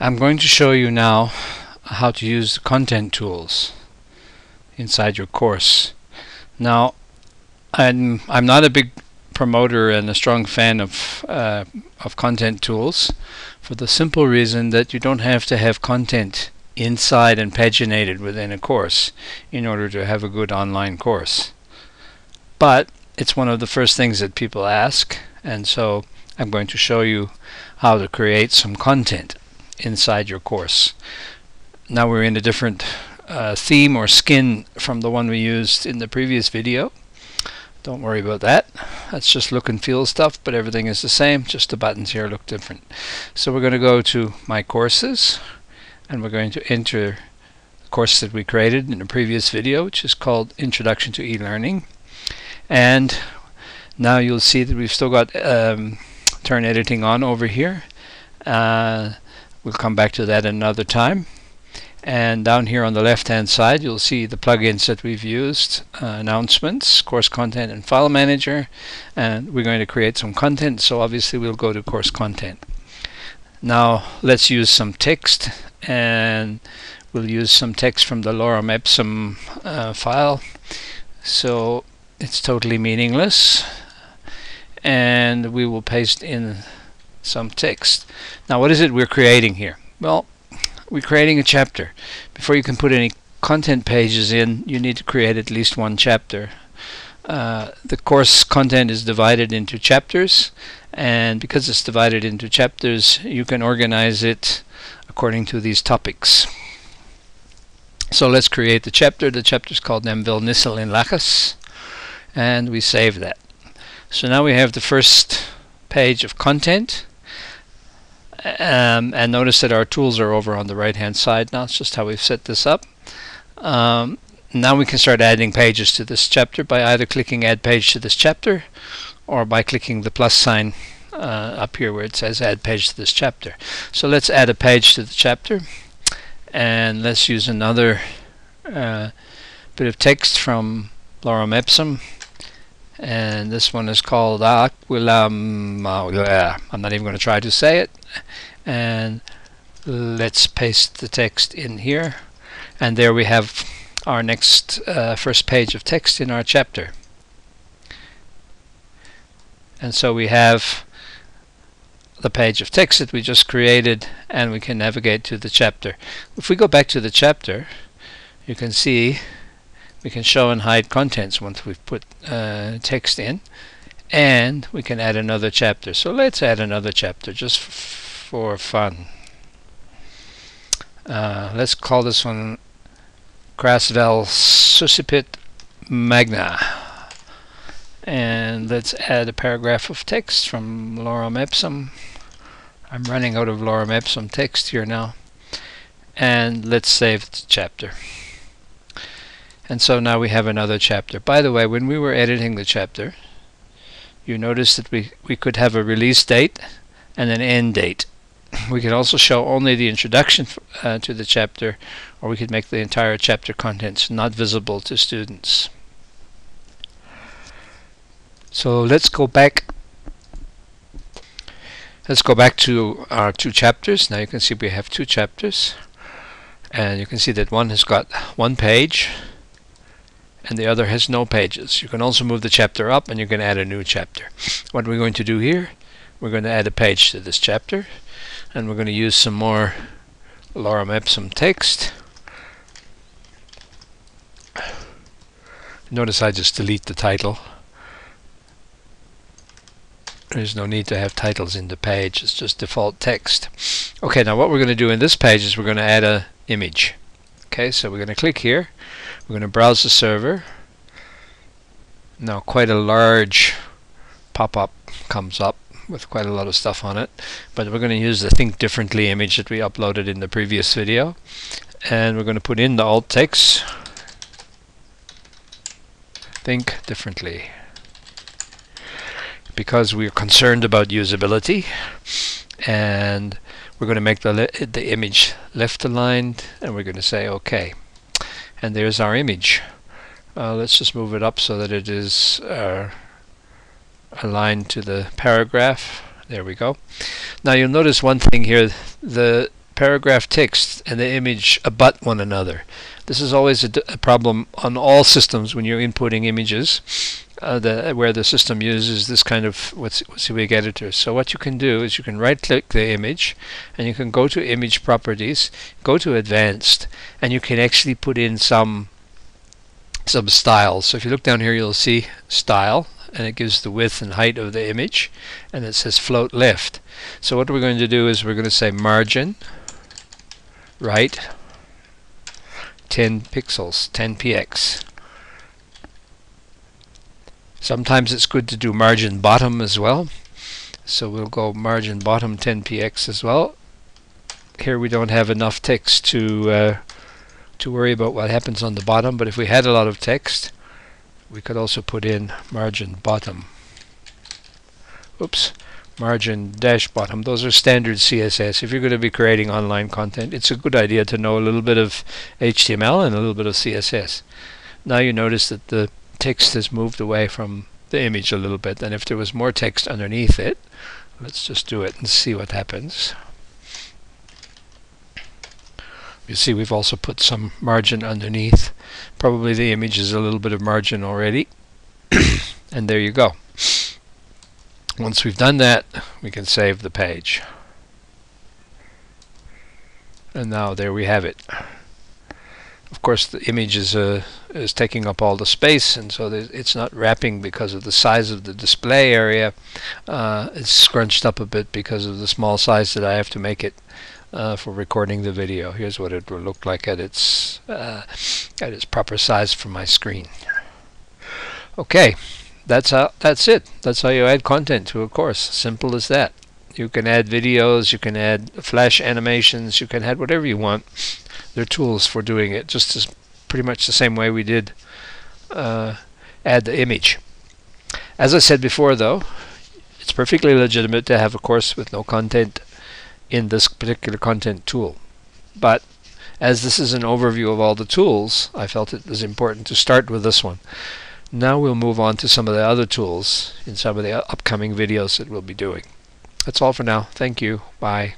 I'm going to show you now how to use content tools inside your course. Now, I'm I'm not a big promoter and a strong fan of uh, of content tools for the simple reason that you don't have to have content inside and paginated within a course in order to have a good online course. But it's one of the first things that people ask and so I'm going to show you how to create some content inside your course. Now we're in a different uh, theme or skin from the one we used in the previous video. Don't worry about that. That's just look and feel stuff, but everything is the same, just the buttons here look different. So we're going to go to My Courses, and we're going to enter the course that we created in the previous video, which is called Introduction to E-Learning. And now you'll see that we've still got um, turn editing on over here. Uh, We'll come back to that another time. And down here on the left hand side you'll see the plugins that we've used, uh, announcements, course content and file manager and we're going to create some content so obviously we'll go to course content. Now let's use some text and we'll use some text from the Lorem Ipsum uh, file so it's totally meaningless and we will paste in some text. Now what is it we're creating here? Well, we're creating a chapter. Before you can put any content pages in, you need to create at least one chapter. Uh, the course content is divided into chapters and because it's divided into chapters you can organize it according to these topics. So let's create the chapter. The chapter is called Nemville Nissel in Lachas and we save that. So now we have the first page of content um, and notice that our tools are over on the right hand side now. It's just how we've set this up. Um, now we can start adding pages to this chapter by either clicking add page to this chapter or by clicking the plus sign uh, up here where it says add page to this chapter. So let's add a page to the chapter and let's use another uh, bit of text from Lorem Ipsum and this one is called Aquilam. I'm not even going to try to say it. And let's paste the text in here, and there we have our next uh, first page of text in our chapter. And so we have the page of text that we just created, and we can navigate to the chapter. If we go back to the chapter, you can see we can show and hide contents once we've put uh, text in and we can add another chapter. So let's add another chapter just for fun. Uh, let's call this one Crasvel Suscipit Magna. And let's add a paragraph of text from Lorem Ipsum. I'm running out of Lorem Ipsum text here now. And let's save the chapter. And so now we have another chapter. By the way, when we were editing the chapter, you notice that we, we could have a release date and an end date. We could also show only the introduction uh, to the chapter, or we could make the entire chapter contents not visible to students. So let's go back let's go back to our two chapters. Now you can see we have two chapters and you can see that one has got one page and the other has no pages. You can also move the chapter up and you can add a new chapter. What we're going to do here, we're going to add a page to this chapter and we're going to use some more Lorem Ipsum text. Notice I just delete the title. There's no need to have titles in the page, it's just default text. Okay, now what we're going to do in this page is we're going to add a image. Okay, so we're going to click here we're going to browse the server. Now quite a large pop-up comes up with quite a lot of stuff on it but we're going to use the think differently image that we uploaded in the previous video and we're going to put in the alt text think differently because we're concerned about usability and we're going to make the the image left aligned and we're going to say okay and there's our image. Uh, let's just move it up so that it is uh, aligned to the paragraph. There we go. Now you'll notice one thing here. The paragraph text and the image abut one another. This is always a, a problem on all systems when you're inputting images uh, the, where the system uses this kind of what's WYSIWYG editor. So what you can do is you can right click the image and you can go to image properties, go to advanced and you can actually put in some some styles. So if you look down here you'll see style and it gives the width and height of the image and it says float left. So what we're going to do is we're going to say margin right 10 pixels 10 px sometimes it's good to do margin bottom as well. So we'll go margin bottom 10 px as well. Here we don't have enough text to uh, to worry about what happens on the bottom but if we had a lot of text we could also put in margin bottom. Oops margin dash bottom. Those are standard CSS if you're going to be creating online content it's a good idea to know a little bit of HTML and a little bit of CSS now you notice that the text has moved away from the image a little bit and if there was more text underneath it let's just do it and see what happens you see we've also put some margin underneath. Probably the image is a little bit of margin already. and there you go. Once we've done that, we can save the page. And now there we have it. Of course, the image is, uh, is taking up all the space, and so it's not wrapping because of the size of the display area. Uh, it's scrunched up a bit because of the small size that I have to make it uh, for recording the video. Here's what it will look like at its uh, at its proper size for my screen. Okay, that's how that's it. That's how you add content to a course. Simple as that. You can add videos, you can add flash animations, you can add whatever you want. There are tools for doing it, just as pretty much the same way we did uh, add the image. As I said before, though, it's perfectly legitimate to have a course with no content in this particular content tool. But as this is an overview of all the tools, I felt it was important to start with this one. Now we'll move on to some of the other tools in some of the upcoming videos that we'll be doing. That's all for now. Thank you. Bye.